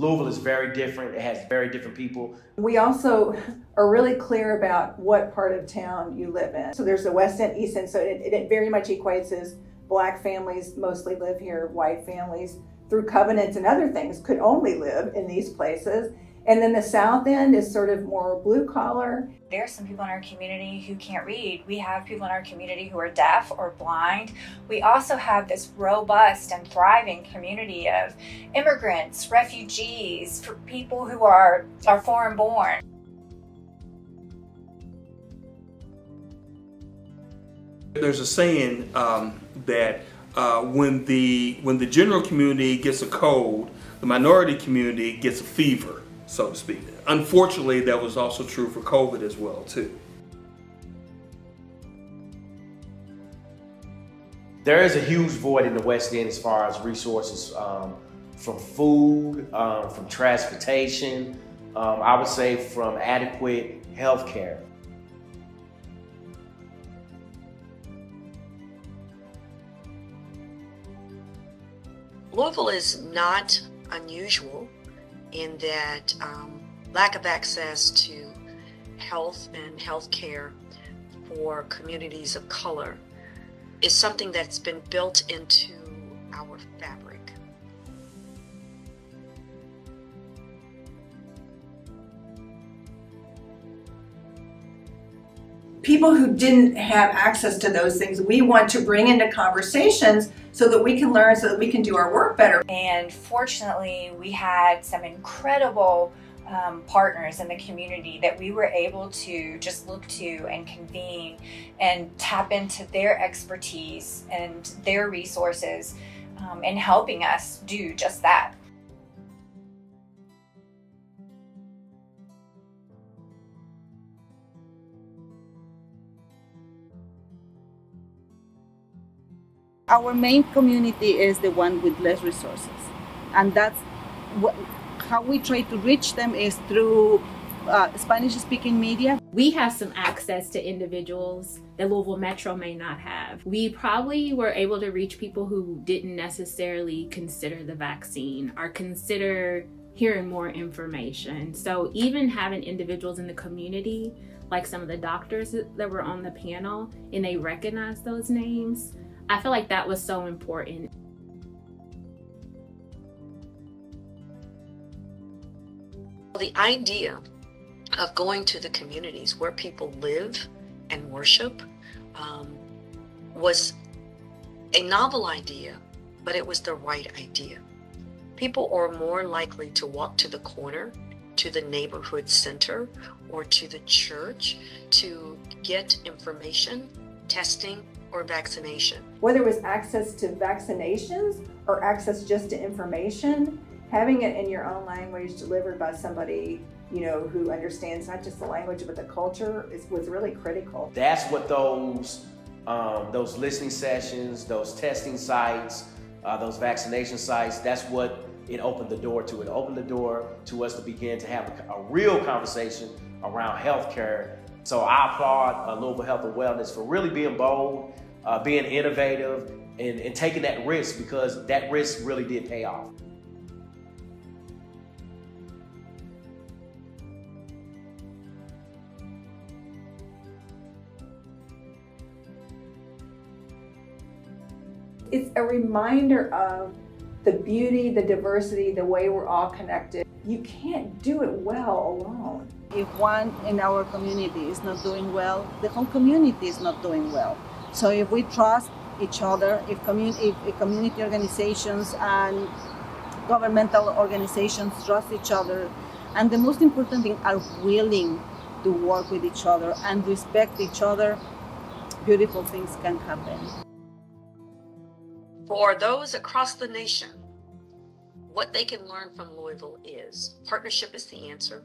Louisville is very different. It has very different people. We also are really clear about what part of town you live in. So there's the West End, East End, so it, it very much equates as black families mostly live here, white families through covenants and other things could only live in these places. And then the south end is sort of more blue collar. There are some people in our community who can't read. We have people in our community who are deaf or blind. We also have this robust and thriving community of immigrants, refugees, for people who are, are foreign born. There's a saying um, that uh, when the when the general community gets a cold, the minority community gets a fever, so to speak. Unfortunately, that was also true for COVID as well too. There is a huge void in the West End as far as resources um, from food, um, from transportation, um, I would say from adequate health care. Louisville is not unusual in that um, lack of access to health and health care for communities of color is something that's been built into our fabric. People who didn't have access to those things, we want to bring into conversations so that we can learn, so that we can do our work better. And fortunately, we had some incredible um, partners in the community that we were able to just look to and convene and tap into their expertise and their resources um, in helping us do just that. Our main community is the one with less resources and that's what, how we try to reach them is through uh, Spanish speaking media. We have some access to individuals that Louisville Metro may not have. We probably were able to reach people who didn't necessarily consider the vaccine or consider hearing more information. So even having individuals in the community, like some of the doctors that were on the panel, and they recognize those names, I feel like that was so important. The idea of going to the communities where people live and worship um, was a novel idea, but it was the right idea. People are more likely to walk to the corner, to the neighborhood center, or to the church to get information, testing, or vaccination. Whether it was access to vaccinations or access just to information, having it in your own language delivered by somebody you know who understands not just the language but the culture is, was really critical. That's what those um, those listening sessions, those testing sites, uh, those vaccination sites. That's what it opened the door to. It opened the door to us to begin to have a, a real conversation around healthcare so I applaud uh, Louisville Health and Wellness for really being bold, uh, being innovative, and, and taking that risk because that risk really did pay off. It's a reminder of the beauty, the diversity, the way we're all connected. You can't do it well alone. If one in our community is not doing well, the whole community is not doing well. So if we trust each other, if, community, if community organizations and governmental organizations trust each other, and the most important thing, are willing to work with each other and respect each other, beautiful things can happen. For those across the nation, what they can learn from Louisville is partnership is the answer.